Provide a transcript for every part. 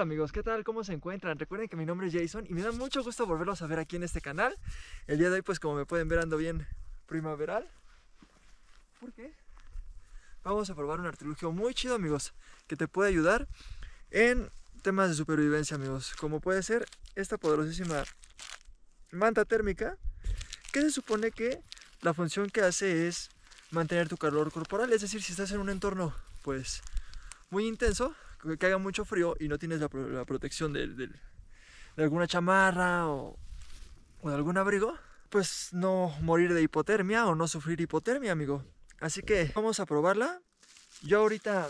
Amigos, ¿qué tal? ¿Cómo se encuentran? Recuerden que mi nombre es Jason y me da mucho gusto volverlos a ver aquí en este canal. El día de hoy, pues como me pueden ver, ando bien primaveral. ¿Por qué? Vamos a probar un artilugio muy chido, amigos, que te puede ayudar en temas de supervivencia, amigos. Como puede ser esta poderosísima manta térmica, que se supone que la función que hace es mantener tu calor corporal. Es decir, si estás en un entorno, pues, muy intenso, que haga mucho frío y no tienes la, protección de, alguna chamarra o, de algún abrigo, pues no morir de hipotermia o no sufrir hipotermia, amigo. Así que vamos a probarla. Yo ahorita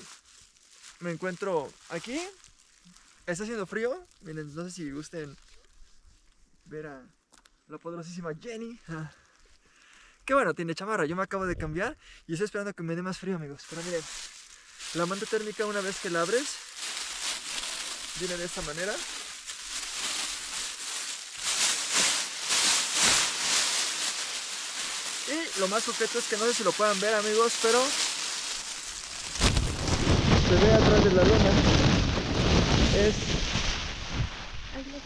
me encuentro aquí. Está haciendo frío. Miren, no sé si gusten ver a la poderosísima Jenny. Que bueno, tiene chamarra. Yo me acabo de cambiar y estoy esperando que me dé más frío, amigos. Pero miren, la manta térmica una vez que la abres viene de esta manera. Y lo más coqueto es que no sé si lo puedan ver amigos, pero se ve atrás de la lona. Es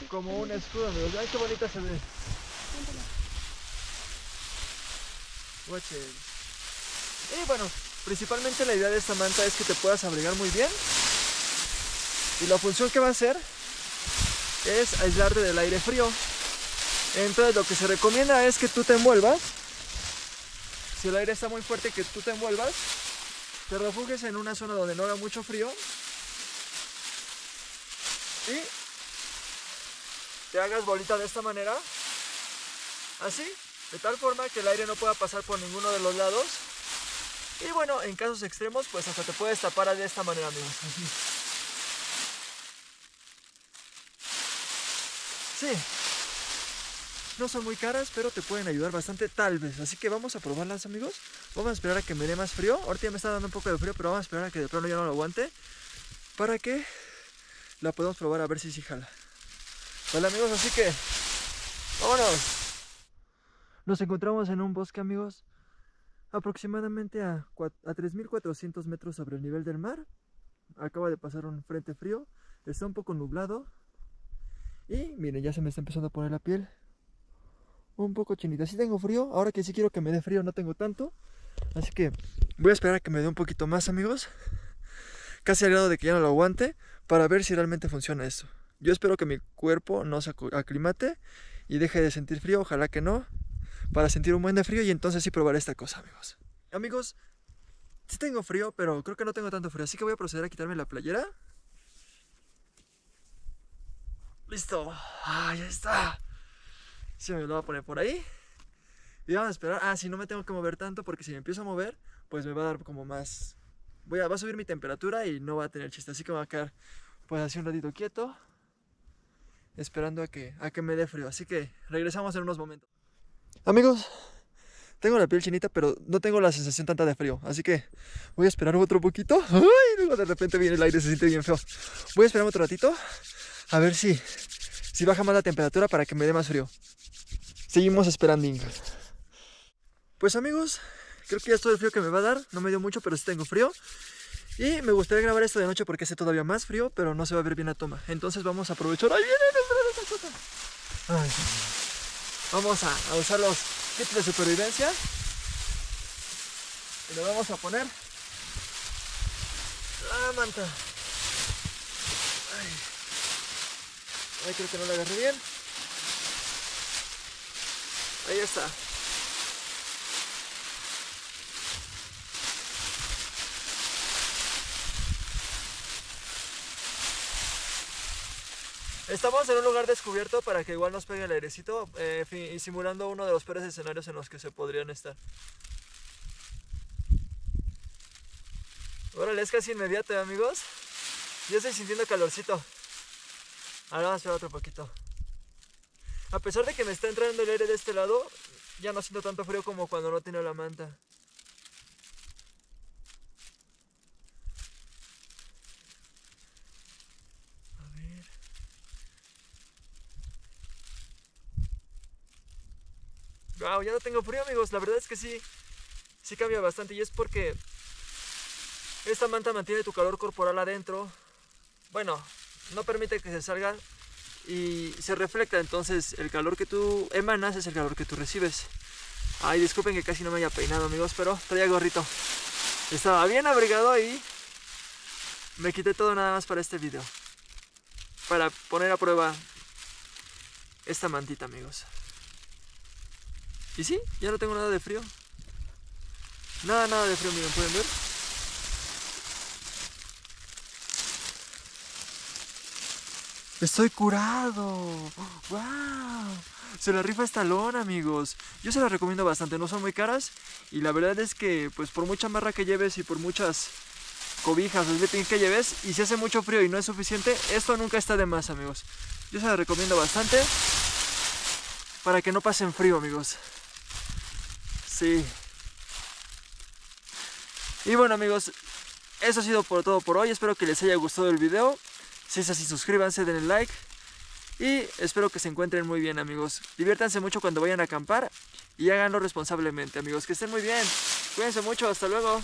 como un escudo amigos. Ay, qué bonita se ve. Y bueno, Principalmente la idea de esta manta es que te puedas abrigar muy bien. Y la función que va a hacer es aislarte del aire frío. Entonces lo que se recomienda es que tú te envuelvas. Si el aire está muy fuerte, que tú te envuelvas. Te refugies en una zona donde no haga mucho frío. Y te hagas bolita de esta manera. Así. De tal forma que el aire no pueda pasar por ninguno de los lados y bueno, en casos extremos, pues hasta te puedes tapar de esta manera, amigos. Sí. No son muy caras, pero te pueden ayudar bastante tal vez. Así que vamos a probarlas, amigos. Vamos a esperar a que me dé más frío. Ahorita ya me está dando un poco de frío, pero vamos a esperar a que de pronto ya no lo aguante. Para que la podamos probar a ver si sí jala. Vale, amigos, así que... ¡Vámonos! Nos encontramos en un bosque, amigos aproximadamente a, a 3.400 metros sobre el nivel del mar. Acaba de pasar un frente frío, está un poco nublado. Y miren, ya se me está empezando a poner la piel un poco chinita. Si tengo frío, ahora que sí quiero que me dé frío, no tengo tanto. Así que voy a esperar a que me dé un poquito más, amigos. Casi al grado de que ya no lo aguante, para ver si realmente funciona esto. Yo espero que mi cuerpo no se aclimate y deje de sentir frío, ojalá que no para sentir un buen de frío y entonces sí probaré esta cosa, amigos. Amigos, sí tengo frío, pero creo que no tengo tanto frío, así que voy a proceder a quitarme la playera. Listo. Ah, ya está. Sí, me lo voy a poner por ahí. Y vamos a esperar. Ah, si no me tengo que mover tanto, porque si me empiezo a mover, pues me va a dar como más... Voy a, va a subir mi temperatura y no va a tener chiste. Así que me voy a quedar pues así un ratito quieto. Esperando a que, a que me dé frío. Así que regresamos en unos momentos. Amigos, tengo la piel chinita, pero no tengo la sensación tanta de frío. Así que voy a esperar otro poquito. Ay, de repente viene el aire, se siente bien feo. Voy a esperar otro ratito. A ver si, si baja más la temperatura para que me dé más frío. Seguimos esperando. Pues amigos, creo que ya es todo el frío que me va a dar. No me dio mucho, pero sí tengo frío. Y me gustaría grabar esto de noche porque hace todavía más frío, pero no se va a ver bien la toma. Entonces vamos a aprovechar. ¡Ay, viene! ¡Ay! Vamos a, usar los kits de supervivencia. Y le vamos a poner la manta. Ay, Ay creo que no la agarré bien. Ahí está. Estamos en un lugar descubierto para que igual nos pegue el airecito eh, y simulando uno de los peores escenarios en los que se podrían estar. Órale, es casi inmediato, amigos. Ya estoy sintiendo calorcito. Ahora vamos a esperar otro poquito. A pesar de que me está entrando el aire de este lado, ya no siento tanto frío como cuando no tiene la manta. Wow, ya no tengo frío, amigos. La verdad es que sí, sí cambia bastante. Y es porque esta manta mantiene tu calor corporal adentro. Bueno, no permite que se salga y se refleja. Entonces el calor que tú emanas es el calor que tú recibes. Ay, disculpen que casi no me haya peinado, amigos, pero traía gorrito. Estaba bien abrigado y me quité todo nada más para este video. Para poner a prueba esta mantita, amigos. Y sí, ya no tengo nada de frío. Nada, nada de frío, miren, ¿pueden ver? Estoy curado. ¡Wow! Se la rifa esta lona, amigos. Yo se la recomiendo bastante, no son muy caras. Y la verdad es que, pues por mucha marra que lleves y por muchas cobijas o sleeping que lleves, y si hace mucho frío y no es suficiente, esto nunca está de más, amigos. Yo se la recomiendo bastante para que no pasen frío, amigos. Sí. Y bueno, amigos, eso ha sido por todo por hoy. Espero que les haya gustado el video. Si es así, suscríbanse, denle like. Y espero que se encuentren muy bien, amigos. Diviértanse mucho cuando vayan a acampar y háganlo responsablemente, amigos. Que estén muy bien. Cuídense mucho. Hasta luego.